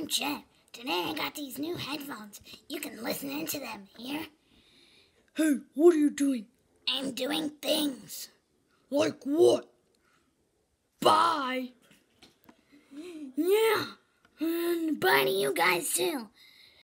I'm Jeff. Today I got these new headphones. You can listen into them here. Hey, what are you doing? I'm doing things. Like what? Bye. Yeah. And bye to you guys too.